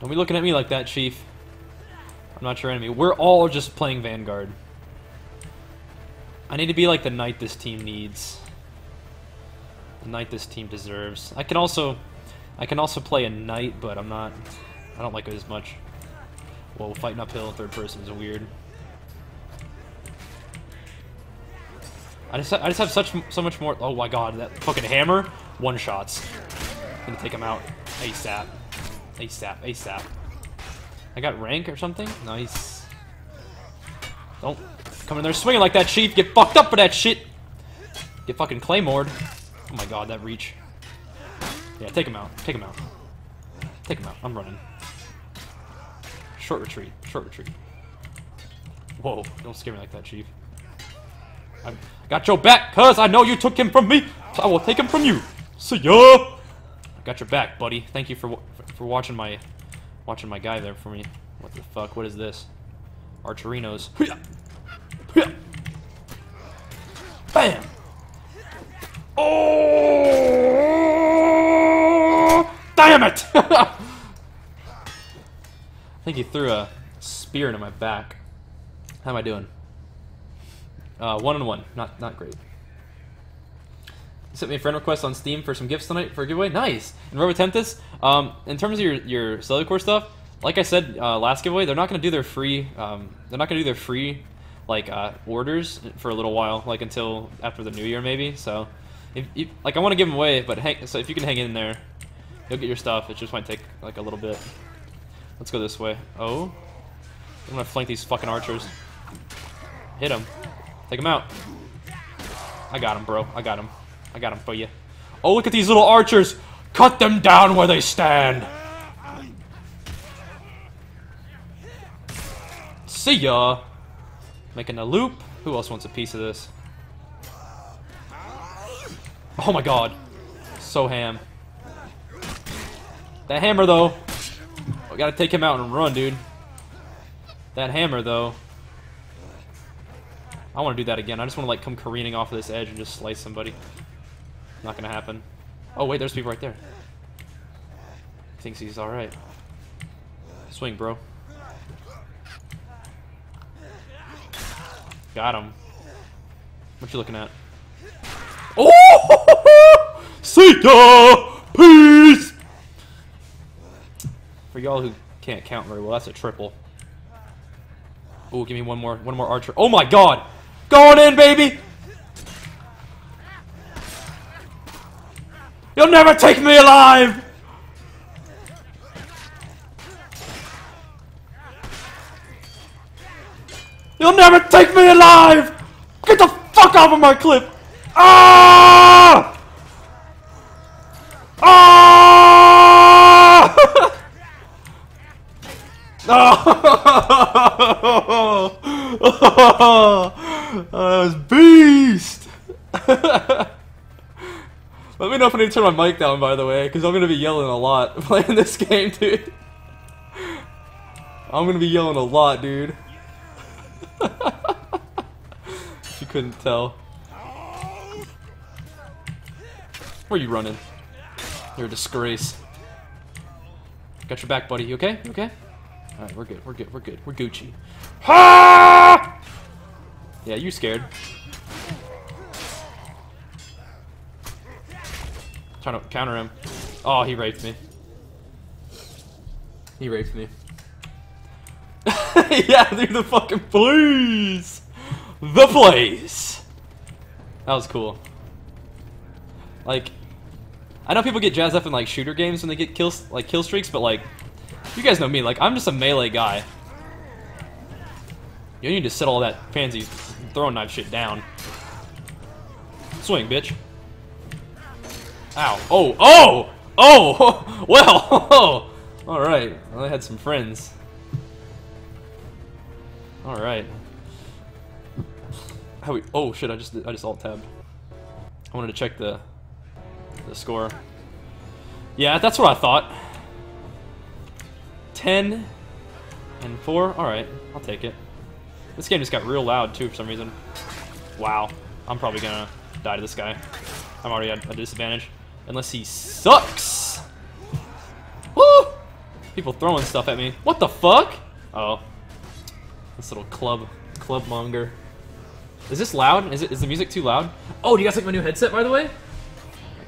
Don't be looking at me like that, Chief. I'm not your enemy. We're all just playing Vanguard. I need to be like the knight this team needs. The knight this team deserves. I can also I can also play a knight, but I'm not I don't like it as much. Whoa, fighting uphill in third person is weird. I just I just have such so much more oh my god, that fucking hammer one shots. Gonna take him out. ASAP. ASAP, ASAP. I got rank or something? Nice. Don't come in there swinging like that, Chief. Get fucked up for that shit. Get fucking claymored. Oh my god, that reach. Yeah, take him out. Take him out. Take him out. I'm running. Short retreat. Short retreat. Whoa, don't scare me like that, Chief. I got your back, cuz I know you took him from me, so I will take him from you. See ya! Got your back, buddy. Thank you for for watching my watching my guy there for me. What the fuck? What is this? Archerinos. Bam! Oh! Damn it! I think he threw a spear into my back. How am I doing? Uh, one on one. Not not great. Sent me a friend request on Steam for some gifts tonight for a giveaway. Nice. And Robotentus, um, in terms of your Cellucor stuff, like I said uh, last giveaway, they're not to do their free. Um, they're not to do their free like uh, orders for a little while, like until after the new year maybe. So, if, if like I want to give them away, but hang, so if you can hang in there, you'll get your stuff. It just might take like a little bit. Let's go this way. Oh, I'm gonna flank these fucking archers. Hit him. Take him out. I got him, bro. I got him. I got him for you. Oh, look at these little archers! Cut them down where they stand! See ya! Making a loop. Who else wants a piece of this? Oh my god. So ham. That hammer, though. We gotta take him out and run, dude. That hammer, though. I want to do that again. I just want to like come careening off of this edge and just slice somebody. Not gonna happen. Oh wait, there's people right there. Thinks he's all right. Swing, bro. Got him. What you looking at? Oh! See ya! Peace! For y'all who can't count very well, that's a triple. Oh, give me one more, one more archer. Oh my god! Going in, baby! You'll never take me alive! You'll never take me alive! Get the fuck off of my cliff! Ah! Ah! oh! that was beast! Let me know if I need to turn my mic down, by the way, because I'm going to be yelling a lot playing this game, dude. I'm going to be yelling a lot, dude. you couldn't tell. Where are you running? You're a disgrace. Got your back, buddy. You okay? You okay? Alright, we're good. We're good. We're good. We're Gucci. Ha! Yeah, you scared. To counter him. Oh, he raped me. He raped me. yeah, through the fucking police! The place! That was cool. Like, I know people get jazzed up in like shooter games when they get kills, like kill streaks, but like, you guys know me. Like, I'm just a melee guy. You need to set all that fancy throwing knife shit down. Swing, bitch. Ow. Oh, oh! Oh! Well! Oh! Alright. Well, I had some friends. Alright. How we... Oh, shit, I just I just alt-tabbed. I wanted to check the the score. Yeah, that's what I thought. 10 and 4? Alright, I'll take it. This game just got real loud, too, for some reason. Wow. I'm probably gonna die to this guy. I'm already at a disadvantage. Unless he sucks! Woo! People throwing stuff at me. What the fuck? Oh. This little club, club monger. Is this loud? Is it? Is the music too loud? Oh, do you guys like my new headset, by the way?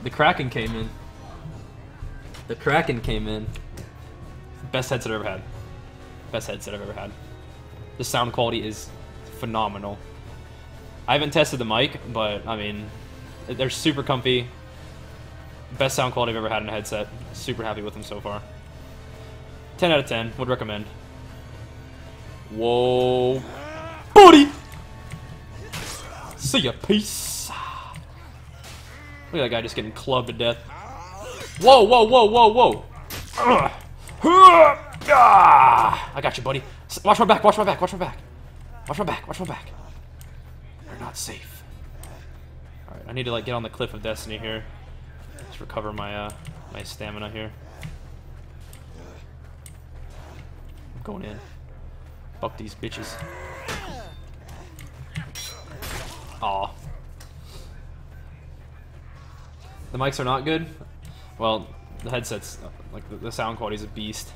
The Kraken came in. The Kraken came in. Best headset I've ever had. Best headset I've ever had. The sound quality is phenomenal. I haven't tested the mic, but I mean, they're super comfy. Best sound quality I've ever had in a headset. Super happy with them so far. 10 out of 10. Would recommend. Whoa. Buddy! See ya, peace. Look at that guy just getting clubbed to death. Whoa, whoa, whoa, whoa, whoa. Ah, I got you, buddy. Watch my back, watch my back, watch my back. Watch my back, watch my back. You're not safe. Alright, I need to like get on the cliff of destiny here. Recover my uh my stamina here. I'm going in. Fuck these bitches. Aw. The mics are not good? Well, the headset's, like, the, the sound quality's a beast.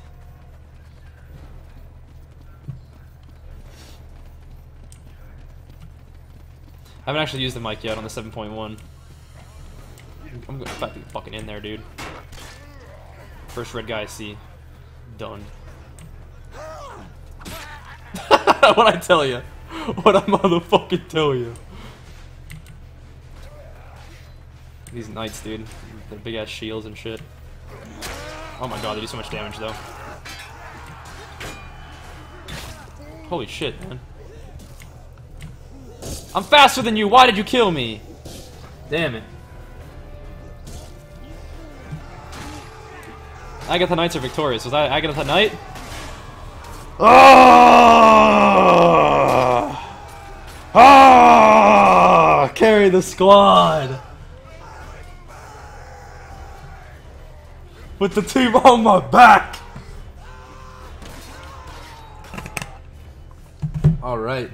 I haven't actually used the mic yet on the 7.1. I'm gonna fucking in there, dude. First red guy I see. Done. what I tell you? What I motherfucking tell you? These knights, dude. Their big ass shields and shit. Oh my god, they do so much damage though. Holy shit, man. I'm faster than you! Why did you kill me? Damn it. Agatha Knights are victorious. Was that Agatha Knight? Ah! Ah! Carry the squad! With the team on my back! Alright.